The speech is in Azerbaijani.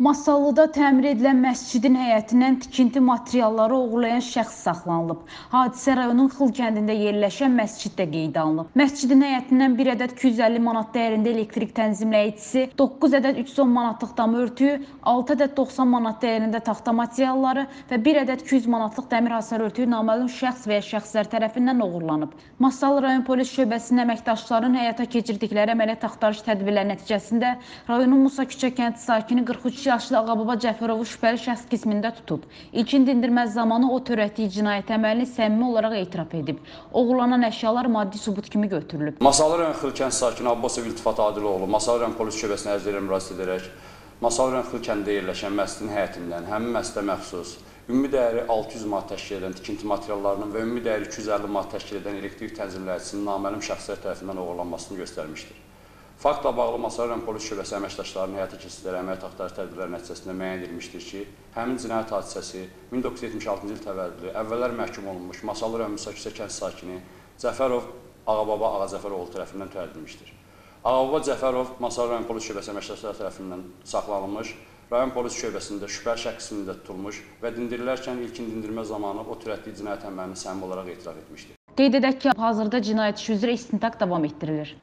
Masallıda təmir edilən məscidin həyətindən tikinti materialları oğurlayan şəxs saxlanılıb. Hadisə rayonun Xıl kəndində yerləşən məsciddə qeydə alınıb. Məscidin həyətindən 1 ədəd 250 manat dəyərində elektrik tənzimləyicisi, 9 ədəd 310 manatlıq dam örtüyü, 6 ədəd 90 manat dəyərində taxta materialları və 1 ədəd 200 manatlıq dəmir hasar örtüyü naməlum şəxs və ya şəxslər tərəfindən oğurlanıb. Masallı rayon polis şöbəsinin əməkdaşlarının həyata keçirdikləri əməliyyat axtarış tədbirləri nəticəsində rayonun Musa küçə kənd sakini 43 yaşlı Ağababa Cəfərovu şübhəli şəxs qismində tutub. İlkin dindirmə zamanı o törətdiyi cinayət əməlini səmimi olaraq etiraf edib. Oğurlanan əşyalar maddi sübut kimi götürülüb. Masallı rayon Xılkənd sakini Abbasov İltifat Adiloğlu Masallı rayon polis şöbəsinə edirəm müraciət edərək Masallı rayon Xılkəndə yerləşən məscidin həyətindən həmin məscidə məxsus ümumi dəyəri 600 manat təşkil edən tikinti materiallarının və ümumi dəyəri 250 manat təşkil edən elektrik tənzimləyicisinin naməlum şəxslər tərəfindən oğurlanmasını göstərmişdir. Faktla bağlı Masallı rayon polis şöbəsi əməkdaşlarının həyata keçirdikləri əməliyyat axtarış tədbirləri nəticəsində müəyyən edilmişdir ki, həmin cinayət hadisəsi 1976-cı il təvəllüdlü, əvvəllər məhkum olunmuş Masallı rayon Musa küçə kənd sakini Cəfərov Ağababa Ağazəfəroğlu tərəfindən törədilmişdir. Ağababa Cəfərov Masallı rayon polis şöbəsi əməkdaşları tərəfindən saxlanılmış, rayon polis şöbəsində şübhəli şəxs qismində tutulmuş və dindirilərkən ilkin dindirmə zamanı o törətdiyi cinayət əməlini səmimi olaraq etiraf etmişdir. Qeyd edək ki, hazırda cinayət işi üzrə istintaq davam etdirilir.